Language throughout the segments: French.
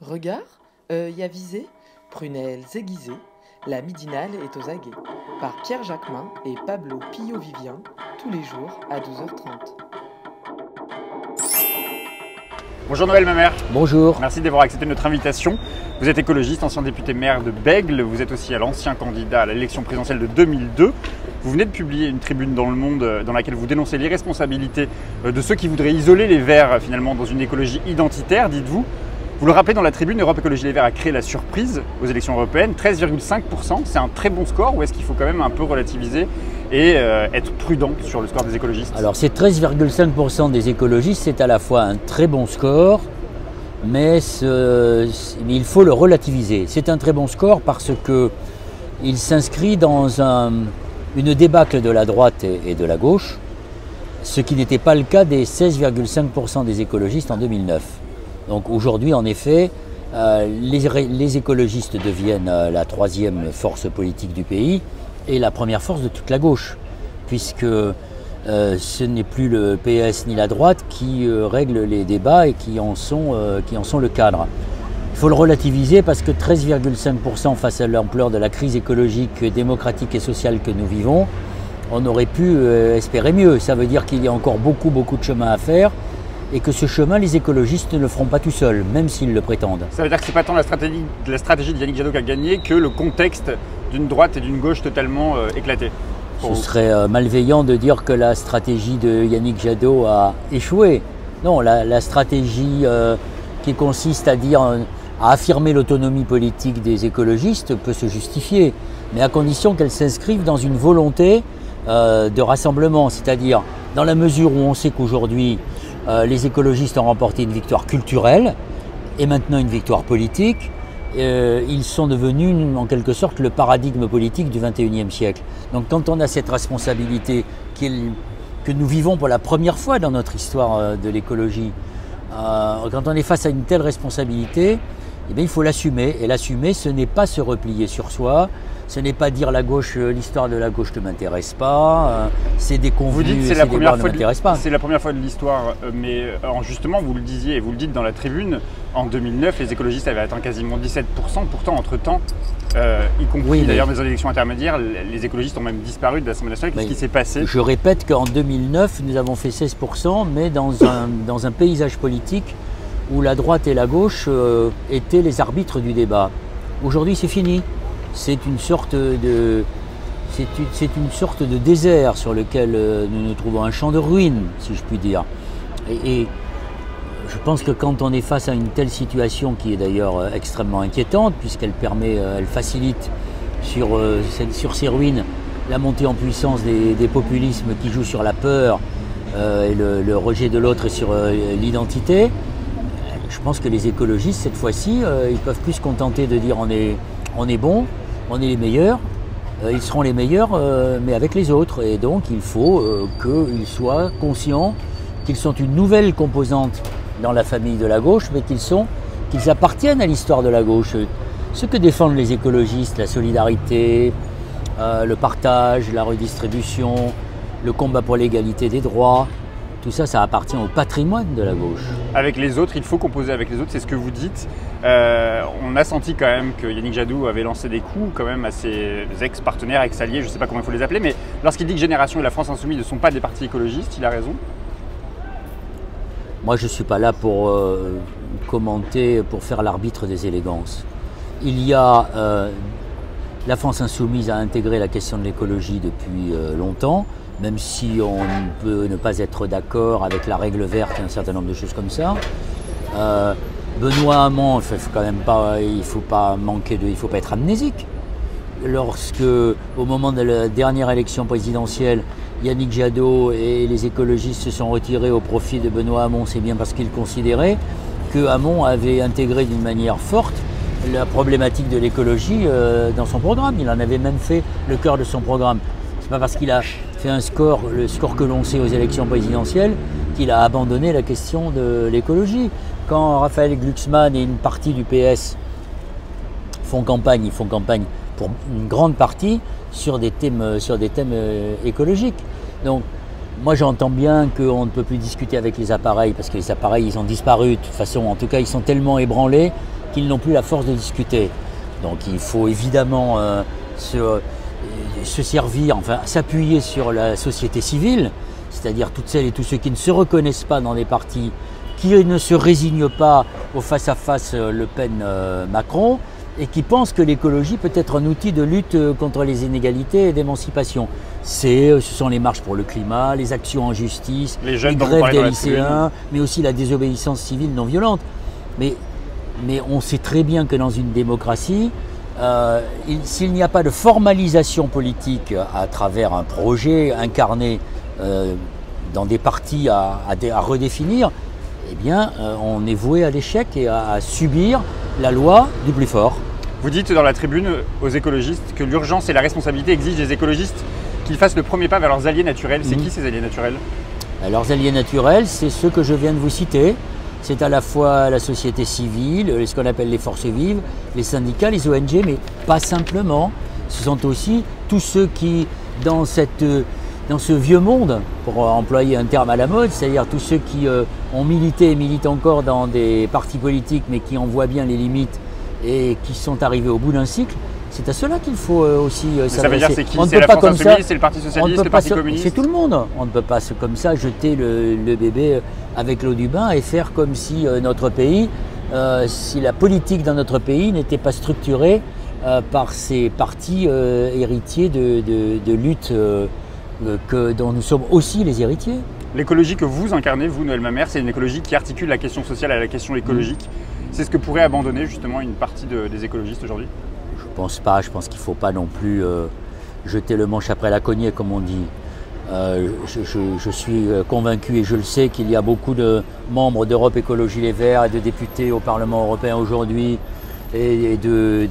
Regard, œil avisé, prunelles aiguisées, la midinale est aux aguets. Par Pierre Jacquemin et Pablo Pillot-Vivien, tous les jours à 12h30. Bonjour Noël Mamère. Bonjour. Merci d'avoir accepté notre invitation. Vous êtes écologiste, ancien député maire de Bègle. Vous êtes aussi à l'ancien candidat à l'élection présidentielle de 2002. Vous venez de publier une tribune dans Le Monde euh, dans laquelle vous dénoncez l'irresponsabilité euh, de ceux qui voudraient isoler les Verts finalement dans une écologie identitaire, dites-vous. Vous le rappelez dans la tribune, Europe Écologie Les Verts a créé la surprise aux élections européennes, 13,5%. C'est un très bon score ou est-ce qu'il faut quand même un peu relativiser et euh, être prudent sur le score des écologistes? Alors ces 13,5% des écologistes, c'est à la fois un très bon score, mais, il faut le relativiser. C'est un très bon score parce que il s'inscrit dans une débâcle de la droite et, de la gauche, ce qui n'était pas le cas des 16,5% des écologistes en 2009. Donc aujourd'hui, en effet, euh, les, écologistes deviennent euh, la troisième force politique du pays et la première force de toute la gauche, puisque euh, ce n'est plus le PS ni la droite qui règlent les débats et qui en, sont, qui en sont le cadre. Il faut le relativiser parce que 13,5% face à l'ampleur de la crise écologique, démocratique et sociale que nous vivons, on aurait pu espérer mieux. Ça veut dire qu'il y a encore beaucoup, beaucoup de chemin à faire et que ce chemin, les écologistes ne le feront pas tout seuls, même s'ils le prétendent. Ça veut dire que ce n'est pas tant la stratégie, la stratégie de Yannick Jadot qui a gagné que le contexte d'une droite et d'une gauche totalement euh, éclatés. Ce serait euh, malveillant de dire que la stratégie de Yannick Jadot a échoué. Non, la, stratégie euh, qui consiste à dire, à affirmer l'autonomie politique des écologistes peut se justifier, mais à condition qu'elle s'inscrive dans une volonté de rassemblement, c'est-à-dire dans la mesure où on sait qu'aujourd'hui euh, les écologistes ont remporté une victoire culturelle et maintenant une victoire politique. Euh, ils sont devenus en quelque sorte le paradigme politique du 21e siècle. Donc quand on a cette responsabilité que nous vivons pour la première fois dans notre histoire euh, de l'écologie, quand on est face à une telle responsabilité, eh il faut l'assumer. Et l'assumer, ce n'est pas se replier sur soi, ce n'est pas dire la gauche, euh, l'histoire de la gauche ne m'intéresse pas, euh, c'est des Vous dites c'est la première fois pas. C'est la première fois de l'histoire, euh, mais justement vous le disiez et vous le dites dans la tribune, en 2009 les écologistes avaient atteint quasiment 17%, pourtant entre-temps, y compris d'ailleurs dans les élections intermédiaires, les écologistes ont même disparu de l'Assemblée nationale. Qu'est-ce qui s'est passé? Je répète qu'en 2009 nous avons fait 16%, mais dans un, dans un paysage politique où la droite et la gauche étaient les arbitres du débat. Aujourd'hui c'est fini c'est une sorte de c'est une, sorte de désert sur lequel euh, nous nous trouvons, un champ de ruines, si je puis dire. Et, je pense que quand on est face à une telle situation, qui est d'ailleurs euh, extrêmement inquiétante, puisqu'elle permet, euh, elle facilite sur, sur ces ruines la montée en puissance des, populismes qui jouent sur la peur et le, rejet de l'autre et sur l'identité, je pense que les écologistes, cette fois-ci, ils peuvent plus se contenter de dire on est, on est bon, on est les meilleurs, euh, ils seront les meilleurs, euh, mais avec les autres. Et donc il faut euh, qu'ils soient conscients qu'ils sont une nouvelle composante dans la famille de la gauche, mais qu'ils sont, qu'ils appartiennent à l'histoire de la gauche. Ce que défendent les écologistes, la solidarité, le partage, la redistribution, le combat pour l'égalité des droits, tout ça, ça appartient au patrimoine de la gauche. Avec les autres, il faut composer avec les autres, c'est ce que vous dites. Euh, on a senti quand même que Yannick Jadot avait lancé des coups quand même à ses ex-partenaires, ex-alliés, je ne sais pas comment il faut les appeler, mais lorsqu'il dit que Génération et la France Insoumise ne sont pas des partis écologistes, il a raison Moi, je ne suis pas là pour euh, commenter, pour faire l'arbitre des élégances. Il y a... Euh, la France Insoumise a intégré la question de l'écologie depuis longtemps même si on peut ne pas être d'accord avec la règle verte et un certain nombre de choses comme ça. Euh, Benoît Hamon, il faut quand même pas, il faut pas manquer de, il faut pas être amnésique. Lorsque, au moment de la dernière élection présidentielle, Yannick Jadot et les écologistes se sont retirés au profit de Benoît Hamon, c'est bien parce qu'ils considéraient que Hamon avait intégré d'une manière forte la problématique de l'écologie euh, dans son programme. Il en avait même fait le cœur de son programme. C'est pas parce qu'il a fait un score, le score que l'on sait aux élections présidentielles, qu'il a abandonné la question de l'écologie. Quand Raphaël Glucksmann et une partie du PS font campagne, ils font campagne pour une grande partie sur des thèmes, sur des thèmes euh, écologiques. Donc, moi j'entends bien qu'on ne peut plus discuter avec les appareils parce que les appareils ils ont disparu de toute façon. En tout cas, ils sont tellement ébranlés qu'ils n'ont plus la force de discuter. Donc il faut évidemment euh, se, se, servir, enfin s'appuyer sur la société civile, c'est-à-dire toutes celles et tous ceux qui ne se reconnaissent pas dans les partis, qui ne se résignent pas au face-à-face -face Le Pen-Macron, et qui pensent que l'écologie peut être un outil de lutte contre les inégalités et d'émancipation. C'est, ce sont les marches pour le climat, les actions en justice, les, jeunes les grèves des lycéens, mais aussi la désobéissance civile non violente. Mais, mais on sait très bien que dans une démocratie, euh, s'il n'y a pas de formalisation politique à travers un projet incarné euh, dans des partis à, à, redéfinir, eh bien, euh, on est voué à l'échec et à, à subir la loi du plus fort. Vous dites dans la tribune aux écologistes que l'urgence et la responsabilité exigent des écologistes qu'ils fassent le premier pas vers leurs alliés naturels. C'est Mhm. qui ces alliés naturels? Leurs alliés naturels, c'est ceux que je viens de vous citer. C'est à la fois la société civile, ce qu'on appelle les forces vives, les syndicats, les ONG, mais pas simplement. Ce sont aussi tous ceux qui, dans, ce vieux monde, pour employer un terme à la mode, c'est-à-dire tous ceux qui euh, ont milité et militent encore dans des partis politiques, mais qui en voient bien les limites et qui sont arrivés au bout d'un cycle, c'est à cela qu'il faut euh, aussi euh, Mais Ça veut dire c'est qui C'est la France Insoumise, c'est le Parti Socialiste, le Parti Communiste C'est tout le monde. On ne peut pas comme ça jeter le, le bébé avec l'eau du bain et faire comme si euh, notre pays, euh, si la politique dans notre pays n'était pas structurée euh, par ces partis euh, héritiers de, de, de luttes euh, euh, que, dont nous sommes aussi les héritiers. L'écologie que vous incarnez, vous, Noël Mamère, c'est une écologie qui articule la question sociale à la question écologique. C'est ce que pourrait abandonner justement une partie de- des écologistes aujourd'hui? Je pense pas. Je pense qu'il ne faut pas non plus euh, jeter le manche après la cognée, comme on dit. Euh, je, suis euh, convaincu et je le sais qu'il y a beaucoup de membres d'Europe Écologie Les Verts et de députés au Parlement européen aujourd'hui et, de,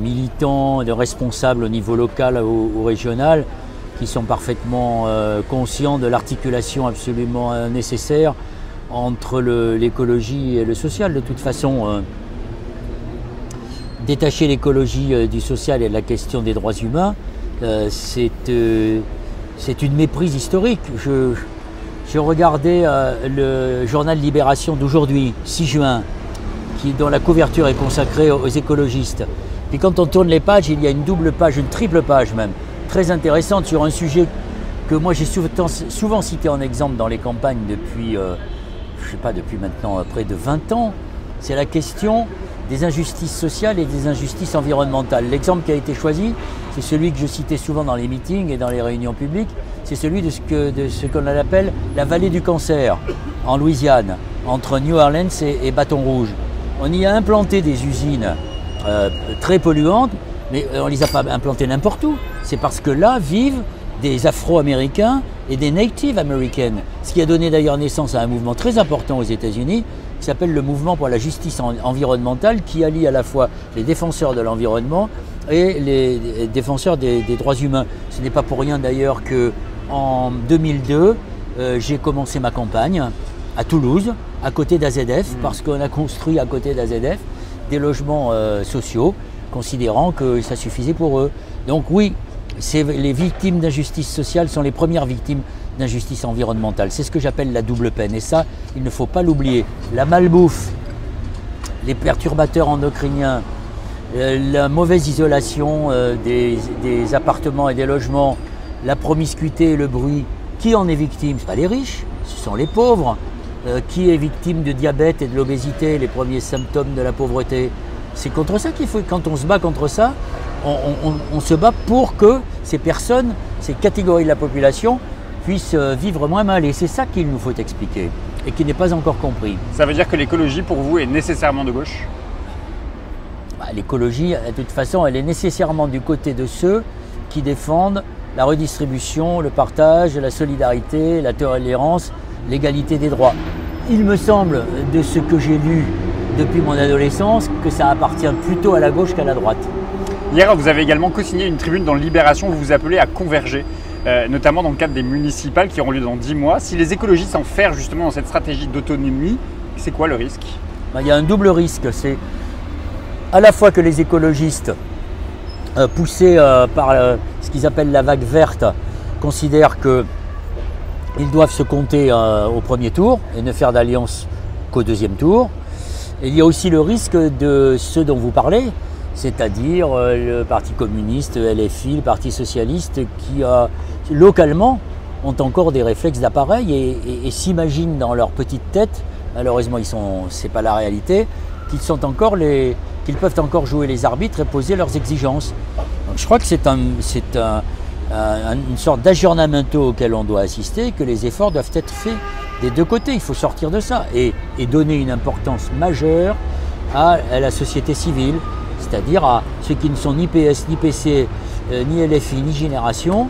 militants, de responsables au niveau local ou, régional qui sont parfaitement conscients de l'articulation absolument nécessaire entre l'écologie et le social. De toute façon, euh, détacher l'écologie euh, du social et la question des droits humains, euh, c'est euh, c'est une méprise historique. Je, regardais le journal Libération d'aujourd'hui, 6 juin, qui, dont la couverture est consacrée aux écologistes. Puis quand on tourne les pages, il y a une double page, une triple page même, très intéressante sur un sujet que moi j'ai souvent, cité en exemple dans les campagnes depuis, euh, je sais pas, depuis maintenant près de 20 ans. C'est la question des injustices sociales et des injustices environnementales. L'exemple qui a été choisi, c'est celui que je citais souvent dans les meetings et dans les réunions publiques, c'est celui de ce qu'on appelle la vallée du cancer en Louisiane, entre New Orleans et, Baton Rouge. On y a implanté des usines euh, très polluantes, mais on ne les a pas implantées n'importe où. C'est parce que là vivent des Afro-Américains et des Native Americans, ce qui a donné d'ailleurs naissance à un mouvement très important aux États-Unis qui s'appelle le mouvement pour la justice en- environnementale, qui allie à la fois les défenseurs de l'environnement et les, défenseurs des, des droits humains. Ce n'est pas pour rien d'ailleurs que en 2002, euh, j'ai commencé ma campagne à Toulouse, à côté d'AZF, parce qu'on a construit à côté d'AZF des logements euh, sociaux, considérant que ça suffisait pour eux. Donc oui, les victimes d'injustice sociale sont les premières victimes d'injustice environnementale. C'est ce que j'appelle la double peine. Et ça, il ne faut pas l'oublier. La malbouffe, les perturbateurs endocriniens, euh, la mauvaise isolation euh, des, appartements et des logements, la promiscuité et le bruit, qui en est victime? Ce pas les riches, ce sont les pauvres. Euh, qui est victime de diabète et de l'obésité, les premiers symptômes de la pauvreté? C'est contre ça qu'il faut, quand on se bat contre ça, on se bat pour que ces personnes, ces catégories de la population puissent euh, vivre moins mal. Et c'est ça qu'il nous faut expliquer et qui n'est pas encore compris. Ça veut dire que l'écologie pour vous est nécessairement de gauche? Bah, L'écologie, de toute façon, elle est nécessairement du côté de ceux qui défendent la redistribution, le partage, la solidarité, la tolérance, l'égalité des droits. Il me semble, de ce que j'ai lu depuis mon adolescence, que ça appartient plutôt à la gauche qu'à la droite. Hier, vous avez également co-signé une tribune dans Libération où vous vous appelez à converger, euh, notamment dans le cadre des municipales qui auront lieu dans 10 mois. Si les écologistes s'enferment justement dans cette stratégie d'autonomie, c'est quoi le risque? Ben, Il y a un double risque. C'est à la fois que les écologistes, euh, poussés euh, par ce qu'ils appellent la vague verte, considèrent qu'ils doivent se compter au premier tour et ne faire d'alliance qu'au deuxième tour. Il y a aussi le risque de ceux dont vous parlez, c'est-à-dire euh, le Parti communiste, LFI, le Parti socialiste, qui localement ont encore des réflexes d'appareil et, s'imaginent dans leur petite tête, malheureusement sont, c'est pas la réalité, qu'ils sont encore les, qu'ils peuvent encore jouer les arbitres et poser leurs exigences. Donc je crois que c'est un, c'est un, une sorte d'aggiornamento auquel on doit assister, que les efforts doivent être faits des deux côtés. Il faut sortir de ça et, donner une importance majeure à, la société civile, c'est-à-dire à ceux qui ne sont ni PS, ni PC, euh, ni LFI, ni Génération,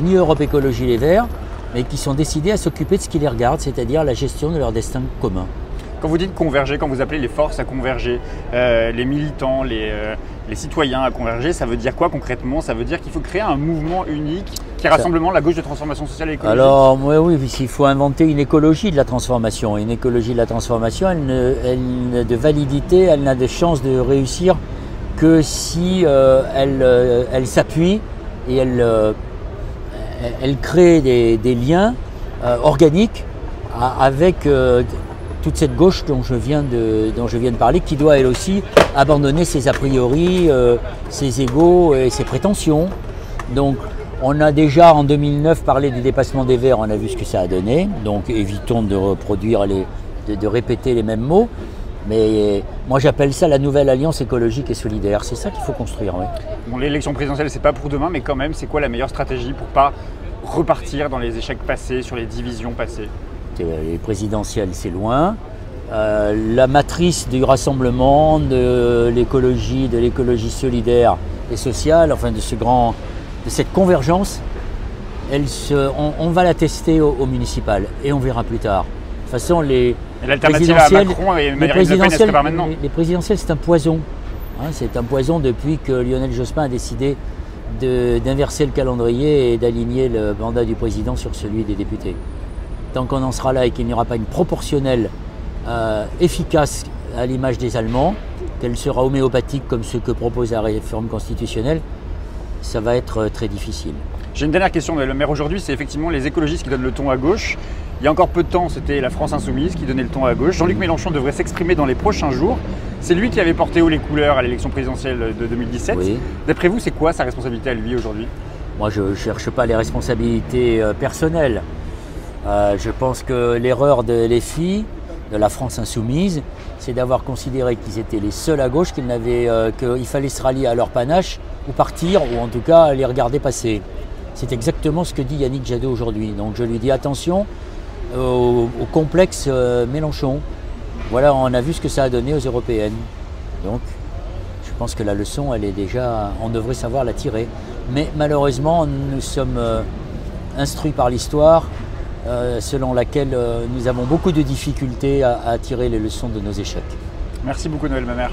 ni Europe Écologie Les Verts, mais qui sont décidés à s'occuper de ce qui les regarde, c'est-à-dire la gestion de leur destin commun. Quand vous dites converger, quand vous appelez les forces à converger, euh, les militants, les, euh, les, citoyens à converger, ça veut dire quoi concrètement? Ça veut dire qu'il faut créer un mouvement unique qui est rassemblement la gauche de transformation sociale et écologique Alors, oui, oui, il faut inventer une écologie de la transformation. Une écologie de la transformation, elle, ne, elle de validité, elle n'a de chance de réussir que si euh, elle, elle s'appuie et elle, elle crée des, liens organiques avec toute cette gauche dont je viens de, parler, qui doit elle aussi abandonner ses a priori, euh, ses égaux et ses prétentions. Donc on a déjà en 2009 parlé du dépassement des Verts, on a vu ce que ça a donné, donc évitons de reproduire les, de, répéter les mêmes mots. Mais moi j'appelle ça la nouvelle alliance écologique et solidaire. C'est ça qu'il faut construire. Bon, l'élection présidentielle, c'est pas pour demain, mais quand même, c'est quoi la meilleure stratégie pour pas repartir dans les échecs passés, sur les divisions passées? Les présidentielles, c'est loin. Euh, la matrice du rassemblement, de l'écologie, de l'écologie solidaire et sociale, enfin de, ce grand, de cette convergence, elle se, on, va la tester au, municipal et on verra plus tard. De toute façon, les présidentielles, les présidentielles, c'est un poison. Hein, c'est un poison depuis que Lionel Jospin a décidé d'inverser le calendrier et d'aligner le mandat du président sur celui des députés tant qu'on en sera là et qu'il n'y aura pas une proportionnelle euh, efficace à l'image des Allemands, qu'elle sera homéopathique comme ce que propose la réforme constitutionnelle, ça va être euh, très difficile. J'ai une dernière question, le maire aujourd'hui, c'est effectivement les écologistes qui donnent le ton à gauche. Il y a encore peu de temps, c'était la France insoumise qui donnait le ton à gauche. Jean-Luc Mélenchon devrait s'exprimer dans les prochains jours. C'est lui qui avait porté haut les couleurs à l'élection présidentielle de 2017. D'après vous, c'est quoi sa responsabilité à lui aujourd'hui? Moi, je ne cherche pas les responsabilités euh, personnelles. Euh, je pense que l'erreur de les filles, de la France insoumise, c'est d'avoir considéré qu'ils étaient les seuls à gauche, qu'il euh, fallait se rallier à leur panache ou partir, ou en tout cas les regarder passer. C'est exactement ce que dit Yannick Jadot aujourd'hui. Donc je lui dis attention au, complexe euh, Mélenchon. Voilà, on a vu ce que ça a donné aux européennes. Donc je pense que la leçon, elle est déjà, on devrait savoir la tirer. Mais malheureusement, nous sommes instruits par l'histoire euh, selon laquelle euh, nous avons beaucoup de difficultés à, à tirer les leçons de nos échecs. Merci beaucoup Noël Mamère.